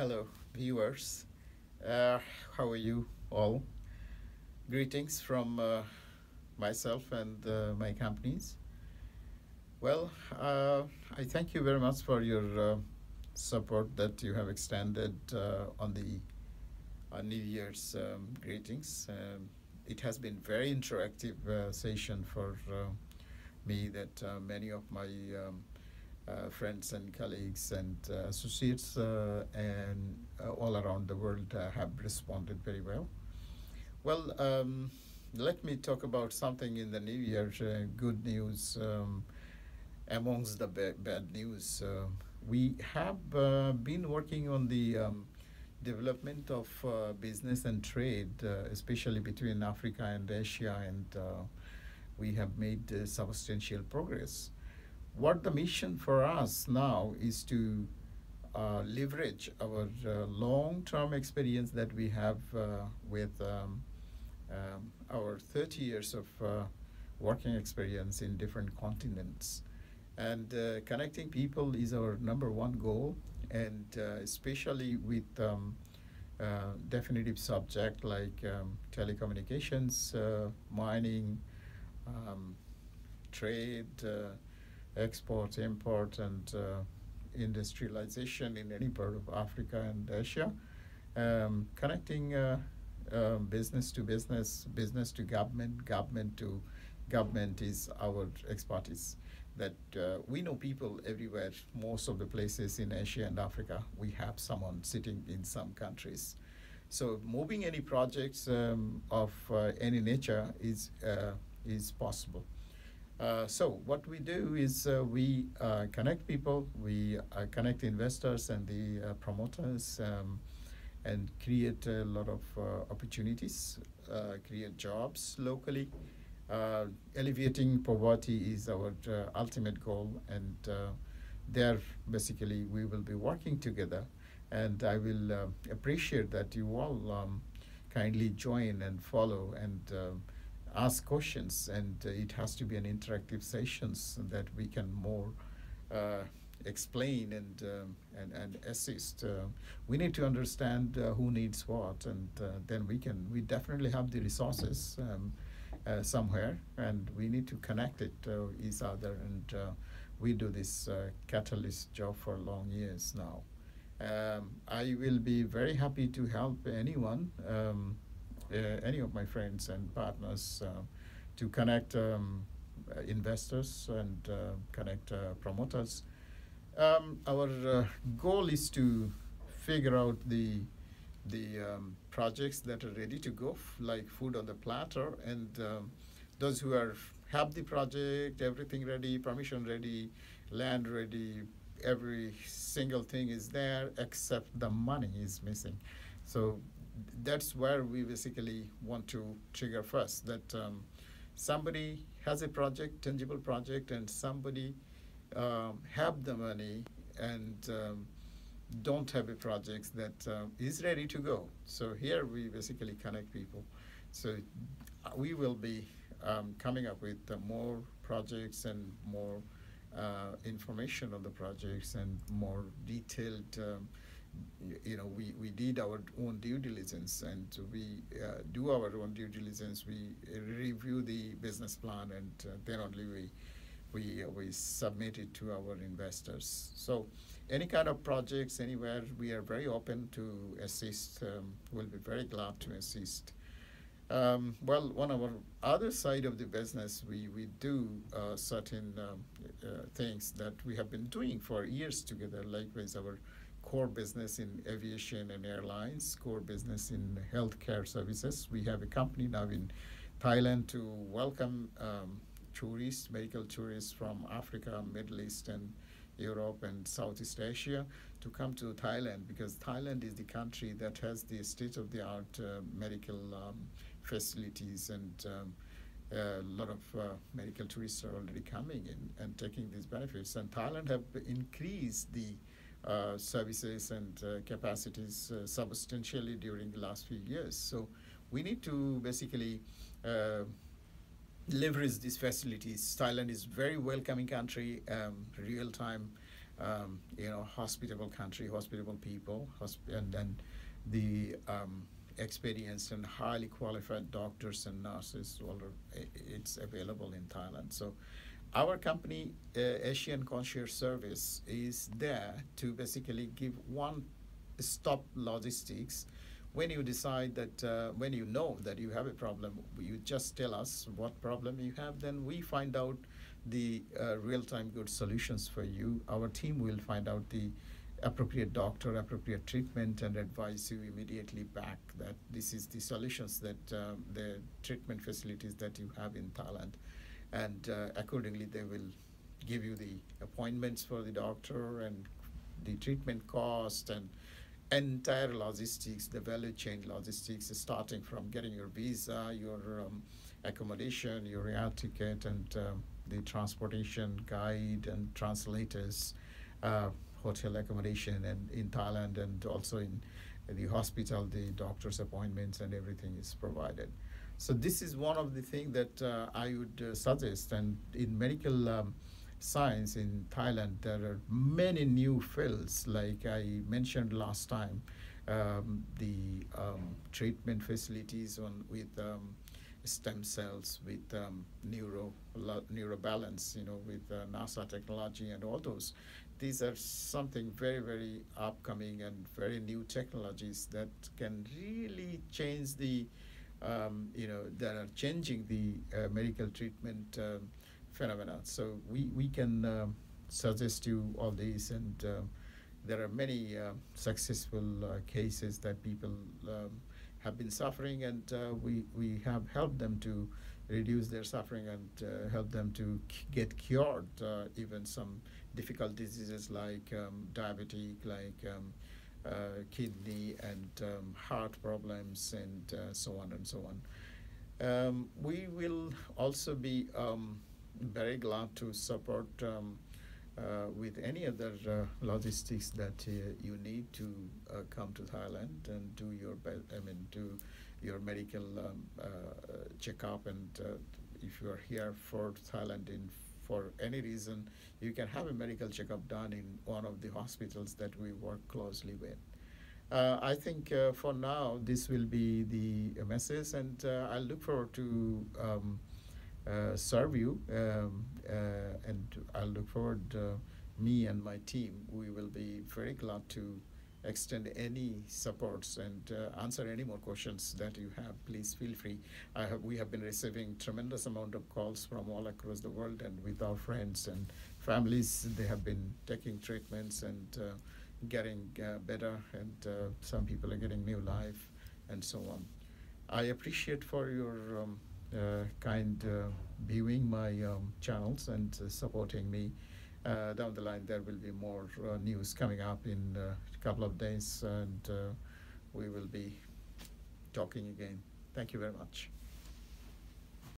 hello, viewers. Uh, how are you all? Greetings from uh, myself and uh, my companies. Well, uh, I thank you very much for your uh, support that you have extended uh, on the New Year's um, greetings. Um, it has been very interactive session for me that many of my um, friends and colleagues and uh, associates uh, and uh, all around the world uh, have responded very well. Well, um, let me talk about something in the new year. Uh, good news um, amongst the ba- bad news. Uh, we have uh, been working on the um, development of uh, business and trade, uh, especially between Africa and Asia, and uh, we have made uh, substantial progress. What the mission for us now is to uh, leverage our uh, long-term experience that we have uh, with um, um, our 30 years of uh, working experience in different continents. And uh, connecting people is our number one goal, and especially with um, uh, definitive subject like um, telecommunications, uh, mining, um, trade, uh, export, import, and uh, industrialization in any part of Africa and Asia. Um, connecting uh, um, business to business, business to government, government to government is our expertise. That uh, we know people everywhere, most of the places in Asia and Africa, we have someone sitting in some countries. So moving any projects um, of uh, any nature is uh, is possible. Uh, so what we do is uh, we uh, connect people, we uh, connect investors and the uh, promoters, um, and create a lot of opportunities, create jobs locally. Alleviating poverty is our ultimate goal, and there basically we will be working together. And I will appreciate that you all um, kindly join and follow and um ask questions. And uh, it has to be an interactive sessions that we can more uh, explain and, um, and and assist. Uh, we need to understand uh, who needs what, and uh, then we can. We definitely have the resources um, uh, somewhere, and we need to connect it to each other. And we do this catalyst job for long years now. Um, I will be very happy to help anyone, um, any of my friends and partners, uh, to connect um, uh, investors and uh, connect uh, promoters. Um, our uh, goal is to figure out the the um, projects that are ready to go, like food on the platter, and um, those who are have the project, everything ready, permission ready, land ready, every single thing is there except the money is missing. So that's where we basically want to trigger first that um, somebody has a project, tangible project, and somebody um, have the money and um, don't have a project that uh, is ready to go. So here we basically connect people. So uh, we will be um, coming up with uh, more projects and more uh, information on the projects and more detailed. You know, we, we did our own due diligence and we uh, do our own due diligence. We uh, review the business plan and uh, then only we we uh, we submit it to our investors. So any kind of projects anywhere, we are very open to assist. Um, we'll be very glad to assist. Um, well, on our other side of the business, we, we do uh, certain um, uh, things that we have been doing for years together. Likewise, our core business in aviation and airlines, core business in healthcare services. We have a company now in Thailand to welcome um, tourists, medical tourists from Africa, Middle East, and Europe and Southeast Asia to come to Thailand because Thailand is the country that has the state-of-the-art uh, medical um, facilities and um, a lot of uh, medical tourists are already coming in and taking these benefits. And Thailand have increased the uh, services and uh, capacities uh, substantially during the last few years. So we need to basically uh, leverage these facilities. Thailand is very welcoming country, um, real time um, you know, hospitable country, hospitable people, hosp- and then the um, experienced and highly qualified doctors and nurses. Are, it's available in Thailand. So, our company, uh, Asian Concierge Service, is there to basically give one stop logistics. When you decide that uh, when you know that you have a problem you just tell us what problem you have then we find out the uh, real-time good solutions for you. Our team will find out the appropriate doctor appropriate treatment and advise you immediately back that this is the solutions that uh, the treatment facilities that you have in thailand and uh, accordingly they will give you the appointments for the doctor and the treatment cost and entire logistics, the value chain logistics, starting from getting your visa, your um, accommodation, your air ticket, and um, the transportation guide and translators, uh, hotel accommodation, and in Thailand, and also in the hospital, the doctor's appointments and everything is provided. So this is one of the things that uh, I would uh, suggest, and in medical. Um, science in Thailand, there are many new fields, like I mentioned last time, um, the um, treatment facilities on with um, stem cells, with um, neuro neurobalance, you know, with uh, NASA technology and all those. These are something very, very upcoming and very new technologies that can really change the, um, you know, that are changing the uh, medical treatment um, phenomena. So we, we can um, suggest you all these, and uh, there are many uh, successful uh, cases that people um, have been suffering, and uh, we, we have helped them to reduce their suffering and uh, help them to get cured, uh, even some difficult diseases like um, diabetic, like um, kidney and um, heart problems, and so on and so on. Um, we will also be um, very glad to support um, uh, with any other uh, logistics that uh, you need to uh, come to Thailand and do your I mean do your medical um, uh, checkup and uh, if you are here for Thailand in for any reason you can have a medical checkup done in one of the hospitals that we work closely with. I think for now this will be the message and I look forward to um, uh, serve you. Um, uh, and I look forward, uh, me and my team, we will be very glad to extend any supports and uh, answer any more questions that you have please feel free. I have we have been receiving tremendous amount of calls from all across the world and with our friends and families. They have been taking treatments and uh, getting uh, better and some people are getting new life and so on. I appreciate for your um, uh, kind uh, viewing my um, channels and uh, supporting me. Uh, down the line, there will be more uh, news coming up in uh, a couple of days, and we will be talking again. Thank you very much.